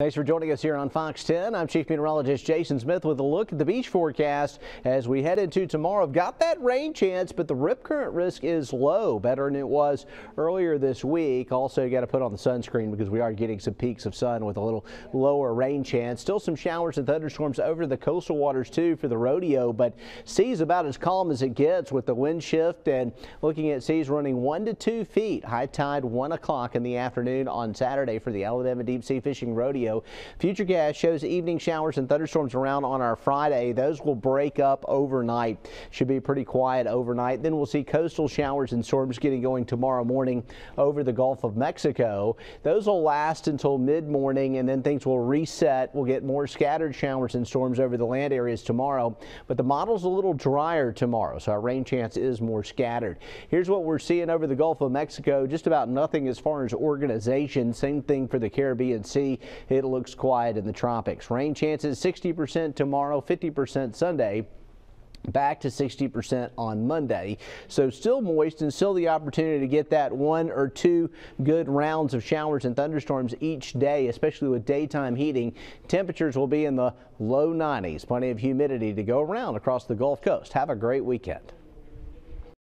Thanks for joining us here on Fox 10. I'm Chief Meteorologist Jason Smith with a look at the beach forecast as we head into tomorrow. Got that rain chance, but the rip current risk is low, better than it was earlier this week. Also, you got to put on the sunscreen because we are getting some peeks of sun with a little lower rain chance. Still some showers and thunderstorms over the coastal waters too for the rodeo, but seas about as calm as it gets with the wind shift and looking at seas running one to two feet. High tide one o'clock in the afternoon on Saturday for the Alabama Deep Sea Fishing Rodeo. Futurecast shows evening showers and thunderstorms around on our Friday. Those will break up overnight. Should be pretty quiet overnight. Then we'll see coastal showers and storms getting going tomorrow morning over the Gulf of Mexico. Those will last until mid morning and then things will reset. We'll get more scattered showers and storms over the land areas tomorrow, but the model's a little drier tomorrow, so our rain chance is more scattered. Here's what we're seeing over the Gulf of Mexico. Just about nothing as far as organization. Same thing for the Caribbean Sea. It looks quiet in the tropics. Rain chances 60% tomorrow, 50% Sunday back to 60% on Monday. So still moist and still the opportunity to get that one or two good rounds of showers and thunderstorms each day, especially with daytime heating. Temperatures will be in the low 90s. Plenty of humidity to go around across the Gulf Coast. Have a great weekend.